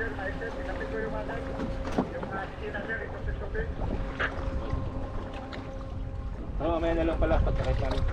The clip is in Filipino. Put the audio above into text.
sir, ayos sir, pinapit ko yung mga Yung nakikita sir, ikapit-kapit. Ano, mamaya na lang pala, pagkakit namin.